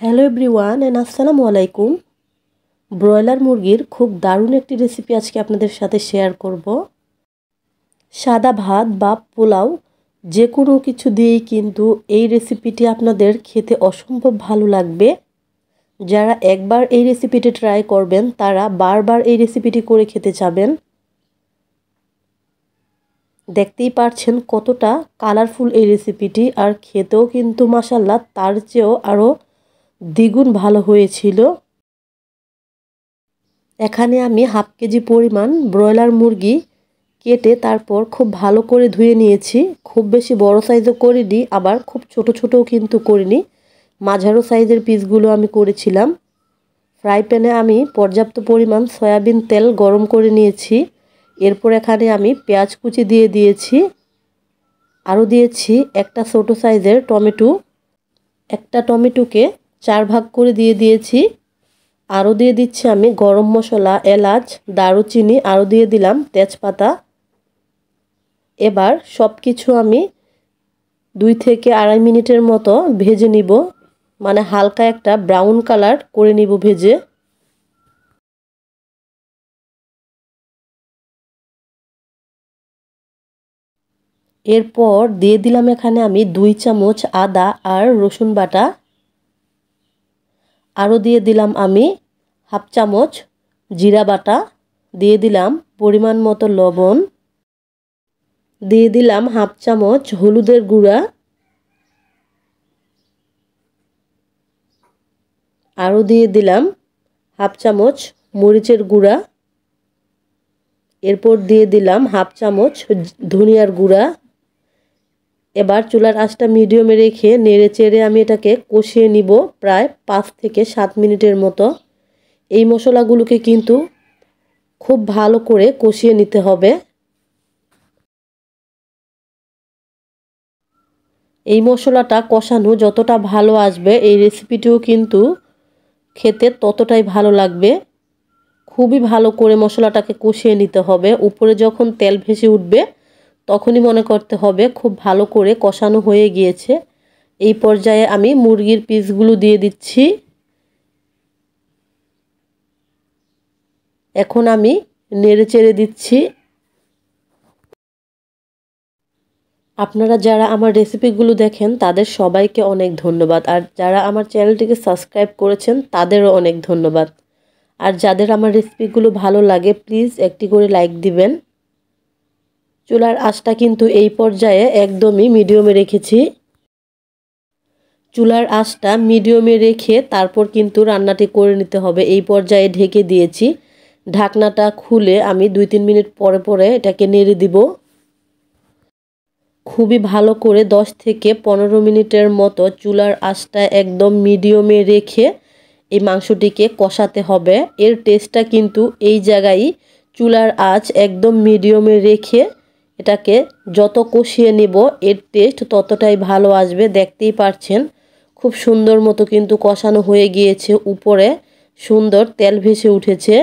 Hello everyone and আসসালামু আলাইকুম। Broiler মুরগির খুব দারুণ একটি রেসিপি আজকে আপনাদের সাথে শেয়ার করব। সাদা ভাত বা পোলাও যে কোনো কিছু দিয়েই কিন্তু এই রেসিপিটি আপনাদের খেতে অসম্ভব ভালো লাগবে। যারা একবার এই রেসিপিটি ট্রাই করবেন, তারা বারবার এই রেসিপিটি করে খেতে চাবেন দেখতেই পারছেন কতটা কালারফুল এই রেসিপিটি আর খেতেও কিন্তু মাসাল্লাহ তার চেয়েও আরও দ্বিগুণ ভালো হয়েছিল। এখানে আমি হাফ কেজি পরিমাণ ব্রয়লার মুরগি কেটে তারপর খুব ভালো করে ধুয়ে নিয়েছি। খুব বেশি বড় সাইজও করিনি, আবার খুব ছোট ছোটও কিন্তু করিনি। মাঝারো সাইজের পিসগুলো আমি করেছিলাম। ফ্রাই প্যানে আমি পর্যাপ্ত পরিমাণ সয়াবিন তেল গরম করে নিয়েছি। এরপর এখানে আমি পেঁয়াজ কুচি দিয়ে দিয়েছি। আরও দিয়েছি একটা ছোটো সাইজের টমেটো। একটা টমেটোকে চার ভাগ করে দিয়ে দিয়েছি। আরও দিয়ে দিচ্ছি আমি গরম মশলা, এলাচ, দারুচিনি, আরও দিয়ে দিলাম তেজপাতা। এবার সব কিছু আমি দুই থেকে আড়াই মিনিটের মতো ভেজে নিব। মানে হালকা একটা ব্রাউন কালার করে নিব ভেজে। এরপর দিয়ে দিলাম এখানে আমি দুই চামচ আদা আর রসুন বাটা। আরও দিয়ে দিলাম আমি হাফ চামচ জিরা বাটা, দিয়ে দিলাম পরিমাণ মতো লবণ, দিয়ে দিলাম হাফ চামচ হলুদের গুঁড়া আরও দিয়ে দিলাম হাফ চামচ মরিচের গুঁড়া, এরপর দিয়ে দিলাম হাফ চামচ ধনিয়ার গুঁড়া এবার চুলার আঁচটা মিডিয়ামে রেখে নেড়ে চেড়ে আমি এটাকে কষিয়ে নিব প্রায় পাঁচ থেকে সাত মিনিটের মতো। এই মশলাগুলোকে কিন্তু খুব ভালো করে কষিয়ে নিতে হবে। এই মশলাটা কষানো যতটা ভালো আসবে, এই রেসিপিটিও কিন্তু খেতে ততটাই ভালো লাগবে। খুবই ভালো করে মশলাটাকে কষিয়ে নিতে হবে। উপরে যখন তেল ভেসে উঠবে তখনই মনে করতে হবে খুব ভালো করে কষানো হয়ে গিয়েছে। এই পর্যায়ে আমি মুরগির পিসগুলো দিয়ে দিচ্ছি। এখন আমি নেড়ে চেড়ে দিচ্ছি। আপনারা যারা আমার রেসিপিগুলো দেখেন, তাদের সবাইকে অনেক ধন্যবাদ। আর যারা আমার চ্যানেলটিকে সাবস্ক্রাইব করেছেন, তাদেরও অনেক ধন্যবাদ। আর যাদের আমার রেসিপিগুলো ভালো লাগে প্লিজ একটি করে লাইক দিবেন। চুলার আঁচটা কিন্তু এই পর্যায়ে একদমই মিডিয়ামে রেখেছি। চুলার আঁচটা মিডিয়ামে রেখে তারপর কিন্তু রান্নাটি করে নিতে হবে। এই পর্যায়ে ঢেকে দিয়েছি। ঢাকনাটা খুলে আমি দুই তিন মিনিট পরে পরে এটাকে নেড়ে দিব। খুবই ভালো করে দশ থেকে পনেরো মিনিটের মতো চুলার আঁচটা একদম মিডিয়ামে রেখে এই মাংসটিকে কষাতে হবে। এর টেস্টটা কিন্তু এই জায়গায় চুলার আঁচ একদম মিডিয়ামে রেখে এটাকে যত কষিয়ে নিব, এর টেস্ট ততটাই ভালো আসবে, দেখতেই পারছেন। খুব সুন্দর মতো কিন্তু কষানো হয়ে গিয়েছে, উপরে সুন্দর তেল ভেসে উঠেছে।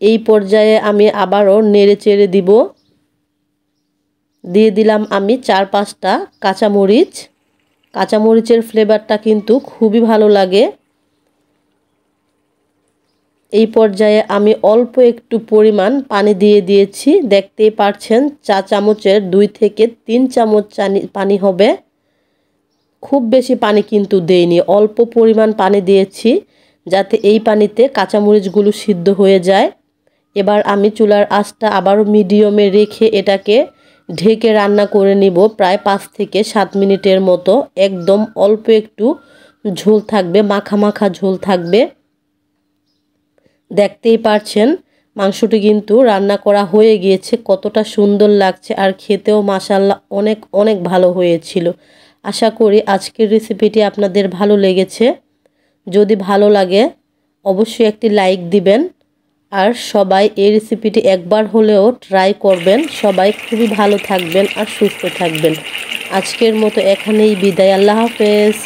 এই পর্যায়ে আমি আবারও নেড়ে চেড়ে দিব। দিয়ে দিলাম আমি চার পাঁচটা কাঁচামরিচ। কাঁচামরিচের ফ্লেভারটা কিন্তু খুবই ভালো লাগে। এই পর্যায়ে আমি অল্প একটু পরিমাণ পানি দিয়ে দিয়েছি। দেখতেই পারছেন, চা চামচের দুই থেকে তিন চামচ পানি হবে। খুব বেশি পানি কিন্তু দেইনি, অল্প পরিমাণ পানি দিয়েছি যাতে এই পানিতে কাঁচামরিচগুলো সিদ্ধ হয়ে যায়। এবার আমি চুলার আঁচটা আবারও মিডিয়ামে রেখে এটাকে ঢেকে রান্না করে নিব প্রায় পাঁচ থেকে সাত মিনিটের মতো। একদম অল্প একটু ঝোল থাকবে, মাখা মাখা ঝোল থাকবে। দেখতেই পারছেন, মাংসটি কিন্তু রান্না করা হয়ে গিয়েছে, কতটা সুন্দর লাগছে আর খেতেও মাসাল্লা অনেক অনেক ভালো হয়েছিল। আশা করি আজকের রেসিপিটি আপনাদের ভালো লেগেছে। যদি ভালো লাগে, অবশ্যই একটি লাইক দিবেন আর সবাই এই রেসিপিটি একবার হলেও ট্রাই করবেন। সবাই খুবই ভালো থাকবেন আর সুস্থ থাকবেন। আজকের মতো এখানেই বিদায়। আল্লাহ হাফেজ।